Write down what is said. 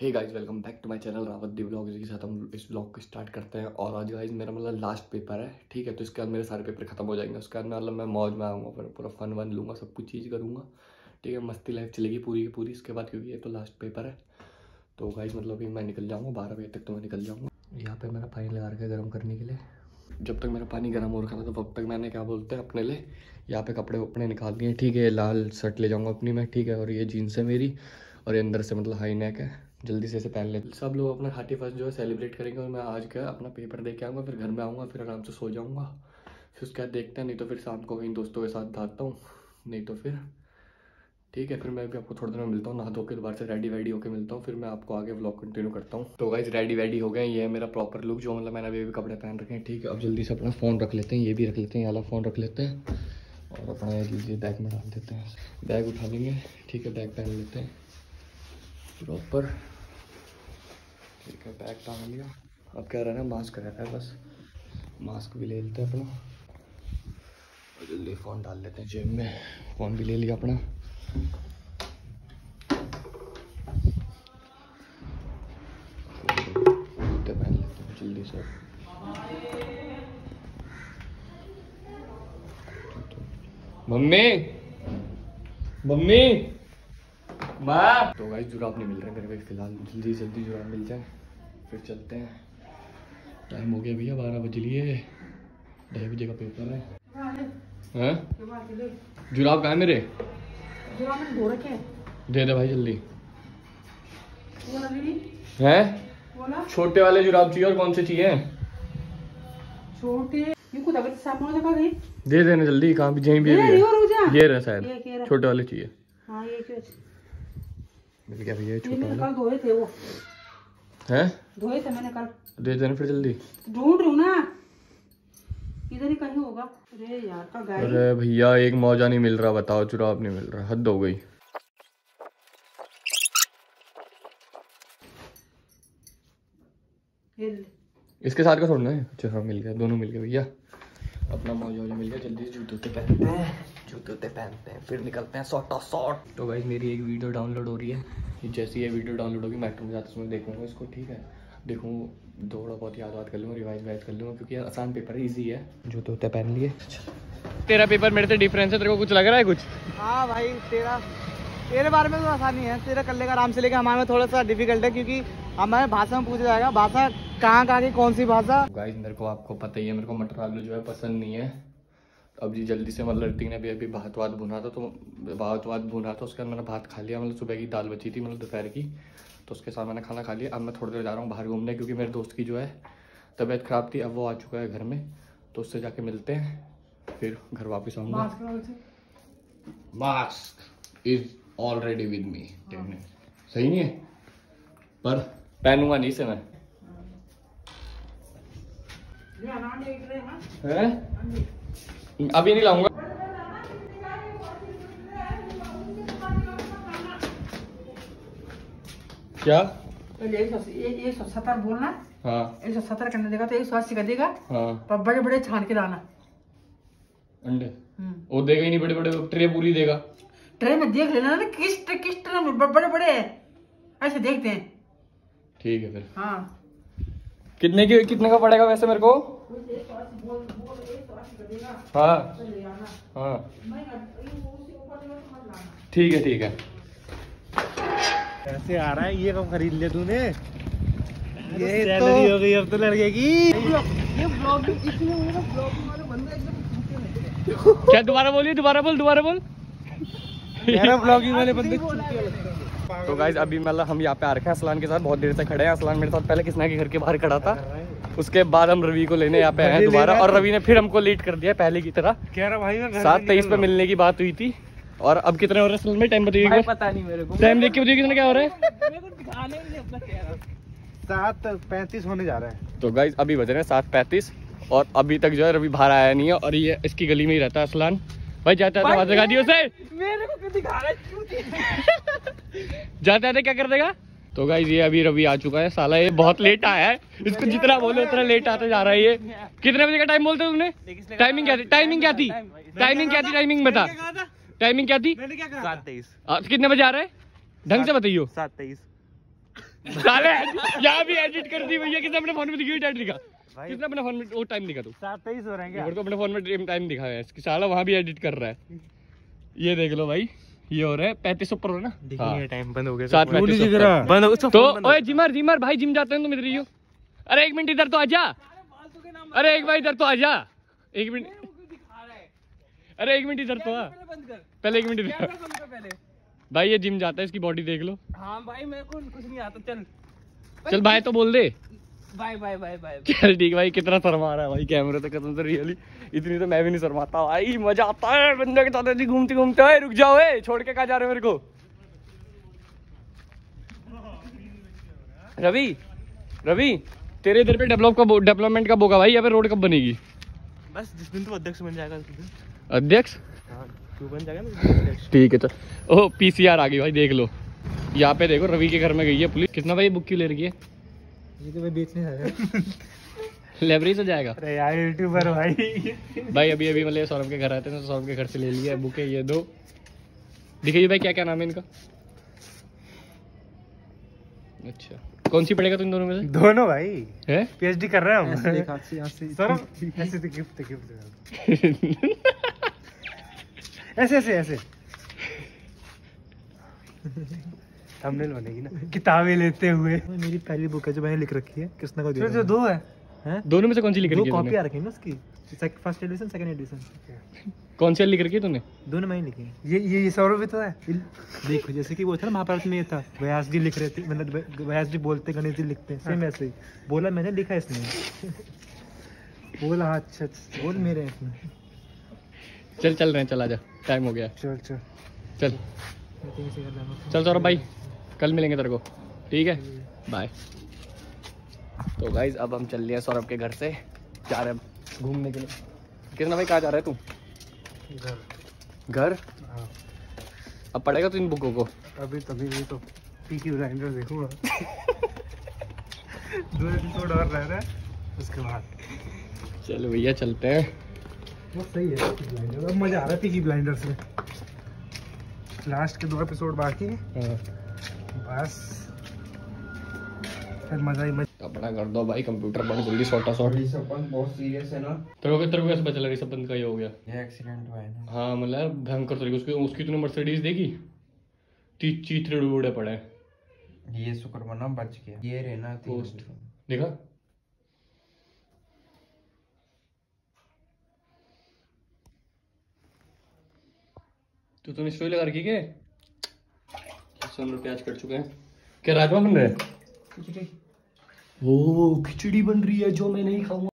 Hey guys welcome back to my channel Rawat the blog के साथ हम इस ब्लॉग को स्टार्ट करते हैं। और आज गाइस मेरा मतलब लास्ट पेपर है, ठीक है? तो इसके बाद मेरे सारे पेपर खत्म हो जाएँगे। उसके बाद मतलब मैं मौज में आऊँगा फिर पूरा फन वन लूँगा, सब कुछ चीज़ करूँगा, ठीक है? मस्ती लाइफ चलेगी पूरी की पूरी। इसके बाद क्योंकि ये तो लास्ट पेपर है तो गाइज़ मतलब अभी मैं निकल जाऊँगा, बारह बजे तक तो मैं निकल जाऊँगा। यहाँ पर मैंने पानी लगा रखा है गर्म करने के लिए। जब तक मेरा पानी गर्म हो रखा था, तब तक मैंने क्या बोलते हैं, अपने लिए यहाँ पे कपड़े वपड़े निकाल दिए। ठीक है लाल शर्ट ले जाऊँगा अपनी मैं, ठीक है? और ये जीन्स है मेरी, और ये अंदर से मतलब हाई नेक है। जल्दी से इसे पहन ले। सब लोग अपना थर्टी फ़र्स्ट जो है सेलिब्रेट करेंगे और मैं आज का अपना पेपर दे के आऊँगा, फिर घर में आऊँगा, फिर आराम से सो जाऊँगा। फिर उसके बाद देखते हैं, नहीं तो फिर शाम को कहीं दोस्तों के साथ भागता हूँ। नहीं तो फिर, ठीक है, फिर मैं भी आपको थोड़ी देर में मिलता हूँ, नहा धो के दोबारा से रेडी वेडी होकर मिलता हूँ, फिर मैं आपको आगे ब्लॉग कंटिन्यू करता हूँ। तो गाइज़ रेडी वेडी हो गए ये है मेरा प्रॉपर लुक जो मतलब मैंने अभी भी कपड़े पहन रखे हैं, ठीक है। अब जल्दी से अपना फ़ोन रख लेते हैं, ये भी रख लेते हैं वाला फ़ोन रख लेते हैं, और अपना ये बैग में डाल देते हैं। बैग उठा लेंगे, ठीक है बैग पहन लेते हैं। प्रॉपर ठीक है बैग टांग लिया। अब क्या रहा है मास्क रहता है बस। मास्क भी ले लेते हैं अपना। और जल्दी फ़ोन डाल लेते हैं जेब में। फ़ोन भी ले लिया अपना। जूते पहन लेते हैं जल्दी से। मम्मी! मम्मी! माँ! तो भाई जुराब नहीं मिल रहे मेरे भाई फ़िलहाल। जल्दी जल्दी जुराब मिल जाए। फिर चलते हैं। टाइम हो गया भैया बारह बज लिए। ढाई बजे का पेपर है। हैं? जुराब कहाँ है मेरे? दे दे भाई जल्दी। हैं? छोटे वाले जुराब चाहिए और कौन से चाहिए? छोटे। दे देना जल्दी कहाँ भी जहीं भी ये है। ये रुक जा। ये रहा शायद। छोटे वाले चाहिए। हाँ ये क्यों मिल गया भैया छोटा वाला। धोए थे वो। हैं? धोए थे मैंने कल। दे देना फिर जल्दी। ढूंढ रही हूँ ना। इधर ही कहीं होगा। अरे यार का गाय अरे भैया एक मौजा नहीं मिल रहा बताओ चुराब नहीं मिल रहा हद हो गई। इसके साथ का छोड़ना है? अच्छा हाँ मिल गया दोनों मिल गए भैया। अपना मौजा वौजा मिल गया जल्दी से जूते उते पहनते हैं जूते उते पहनते हैं फिर निकलते हैं शॉर्ट ऑफ़ शॉर्ट तो भाई मेरी एक वीडियो डाउनलोड हो रही है। ये जैसी ये वीडियो डाउनलोड होगी मेट्रो में जाते समय देखूँगा इसको ठीक है? देखूँ थोड़ा बहुत याद वाद कर लूँगा रिवाइज वाइज कर लूँगा क्योंकि आसान पेपर है ईजी है। जूते उते पहन लिए। तेरा पेपर मेरे से डिफरेंस है तेरे को कुछ लग रहा है कुछ? हाँ भाई तेरा तेरे बारे में तो आसानी है तेरा कर लेगा आराम से लेकर हमारे में थोड़ा सा डिफ़िकल्ट है क्योंकि हमारे भाषा में पूछा जाएगा भाषा कहाँ कहाँ की कौन सी भाषा? गाइस मेरे को आपको पता ही है मेरे को मटर आलू जो है पसंद नहीं है। अब जी जल्दी से मतलब ऋतिक ने अभी अभी भात वात भुना था तो भात वात भुना था उसके बाद मैंने भात खा लिया। मतलब सुबह की दाल बची थी मतलब दोपहर की तो उसके साथ मैंने खाना खा लिया। अब मैं थोड़ी देर जा रहा हूँ बाहर घूमने क्योंकि मेरे दोस्त की जो है तबीयत ख़राब थी अब वो आ चुका है घर में तो उससे जाके मिलते हैं फिर घर वापस आऊँगा। Mask is already with me सही नहीं है? पर पहनूँगा नहीं से मैं। हैं अभी नहीं लाऊँगा। क्या? तो एक सौ- एक सौ सत्तर बोलना? हाँ। एक सौ सत्तर करने देगा तो एक सौ अस्सी कर देगा। हाँ। पर बड़े बड़े छान के लाना। अंडे। हम्म। वो देगा ही नहीं बड़े बड़े ट्रे पूरी देगा। ट्रेन में देख लेना ना किस ट्रे- किस ट्रेन में बड़े बड़े ऐसे देखते हैं। ठीक है फिर। हाँ। कितने के कितने का पड़ेगा वैसे मेरे को? हाँ। हाँ। ठीक है ठीक है। कैसे आ रहा है ये कब खरीद लिया तूने? ये तो हो गई अब तो लड़के की ये ब्लॉग इसलिए मेरा ब्लॉग वाले बंदे एकदम क्या दोबारा बोलिए दोबारा बोल दोबारा बोल। मेरा ब्लॉगिंग वाले बंदे तो गाइज़ अभी मतलब हम यहाँ पे आ रखे हैं असलान के साथ। बहुत देर से खड़े हैं। असलान मेरे साथ पहले किसना के घर के बाहर खड़ा था? उसके बाद हम रवि को लेने यहाँ पे आए हैं दोबारा। और रवि ने फिर हमको लेट कर दिया पहले की तरह। कह रहा भाई सात तेईस पे मिलने की बात हुई थी। और अब कितने हो रहे हैं में टाइम बताइए पता नहीं मेरे को। टाइम देख के बताइए कितने क्या हो रहा है। सात पैंतीस होने जा रहा है। तो गाइज़ अभी बज रहे हैं सात पैंतीस। और अभी तक जो है रवि बाहर आया नहीं है। और ये इसकी गली में ही रहता है असलान भाई जाते जाते आवाज़ लगा दी उसे मेरे को क्यों दिखा रहा है? जाते जाते क्या कर देगा? तो गाइज़ ये अभी रवि आ चुका है। साला ये बहुत लेट आया है। इसको जितना बोले उतना लेट आते जा रहा है ये। कितने बजे का टाइम बोलते तुमने? टाइमिंग क्या थी? टाइमिंग क्या थी? टाइमिंग क्या थी? टाइमिंग बता टाइमिंग क्या थी? मैंने क्या कहा सात तेईस। कितने बजे आ रहे हैं? ढंग से बताइयो। सात तेईस। साले यहाँ भी एडिट कर दी भैया किसने अपने फ़ोन में दिखी टाइम दिखा किसने अपने फ़ोन में वो टाइम दिखा तू सात तेईस हो रहे हैं मेरे को अपने फ़ोन में टाइम दिखा है। इसकी साला वहाँ भी एडिट कर रहा है। ये देख लो भाई ये हो रहा है पैंतीस ऊपर हो ना? हाँ। टाइम बंद हो गया। सात बंद हो तो ओए जिमर जिमर भाई जिम जाते हैं तुम इधर ही हो। अरे एक मिनट इधर तो आजा अरे एक भाई इधर तो आजा एक मिनट। अरे एक मिनट इधर तो आ। पहले एक मिनट इधर। भाई ये जिम जाता है इसकी बॉडी देख लो। हाँ भाई मेरे को कुछ नहीं आता। चल। चल भाई तो बोल दे। बाय बाय बाय बाय चल ठीक भाई कितना शर्मा रहा है भाई कैमरे तक कसम से रियली इतनी तो मैं भी नहीं शर्माता भाई मज़ा आता है बंदे के साथ ऐसे घूमते घूमते। ओए रुक जाओ ए छोड़ के कहा जा रहे हो मेरे को? रवि रवि तेरे इधर पे डेवलप का डेवलपमेंट कब होगा भाई? यहाँ पे रोड कब बनेगी? बस जिस दिन तू अध्यक्ष बन जाएगा उस दिन। अध्यक्ष? हाँ तू बन जाएगा ना ठीक है चल। ओह पीसीआर आ गई भाई देख लो। यहाँ पे देखो रवि के घर में गई है पुलिस। कितना भाई बुक क्यों ले रही है? ये तो मैं बेचने आया। लाइब्रेरी से जाएगा। अरे यार यूट्यूबर भाई। भाई अभी अभी मतलब सौरभ के घर आते हैं तो सौरभ के घर से ले लिया है बुक ये दो। दिखाइए भाई क्या क्या नाम है इनका? अच्छा। कौन सी पड़ेगा तुम दोनों में से? दोनों भाई। है? पीएचडी कर रहे हैं हम। सर ऐसे तो गिफ्ट गिफ्ट ऐसे ऐसे ऐसे। थंबनेल बनेगी ना। किताबें लेते हुए। मेरी पहली बुक है जो मैंने लिख रखी है। कृष्णा को जो जो दो है। है? दोनों में से कौन सी लिख रखी है कॉपी आ रखी है ना उसकी। फ़र्स्ट एडिशन सेकंड एडिशन कौन सी लिख रखी है तूने? दोनों मैंने लिखी है। ये ये ये सौरभ भी तो है। देखो जैसे कि वो था ना महाभारत में ये था। व्यास जी लिख रहे थे मतलब व्यास जी बोलते गणेश जी लिखते हैं सेम ऐसे ही। बोला मैंने लिखा इसमें। बोला हाँ, अच्छा अच्छा बोल मेरे हैं इसमें। चल चल रहे हैं चल आजा। टाइम हो गया। चल चल। चल। मैं हूँ। चल सौरभ भाई कल मिलेंगे तेरे को। ठीक है? बाय तो गाइज़ अब हम चल रहे हैं सौरभ के घर से। जा रहे हैं घूमने के लिए। कितना भाई कहाँ जा रहा है तू? घर। घर? हाँ। अब पढ़ेगा तू इन बुकों को? अभी तभी भी तो पीकी ब्लाइंडर देखूँगा। दो एपिसोड और रह रहा है उसके बाद। चलो भैया चलते हैं। वो सही है ब्लाइंडर अब मज़ा आ रहा है पीकी ब्लाइंडर्स में लास्ट के दो एपिसोड बाकी हैं। हाँ। बस। फिर मज़ा ही मज़ा। अपना कर दो भाई कंप्यूटर बंद जल्दी सॉटा सॉट बहुत सीरियस है ना। तेरे को तेरे को कैसे पता चला सब बंद का ये हो गया? ये एक्सीडेंट हुआ है ना। हाँ मतलब भयंकर तरीके उसकी उसकी तूने मर्सिडीज देखी? ती चीथड़े उड़े पड़े। ये शुक्र मना बच गया। ये रहना पोस्ट देखा? तो तूने स्टोरी लगा रखी क्या? लहसुन और प्याज कट चुके हैं। क्या राजमा बन रहे हैं? खिचड़ी। ओ खिचड़ी बन रही है जो मैं नहीं खाऊँगा।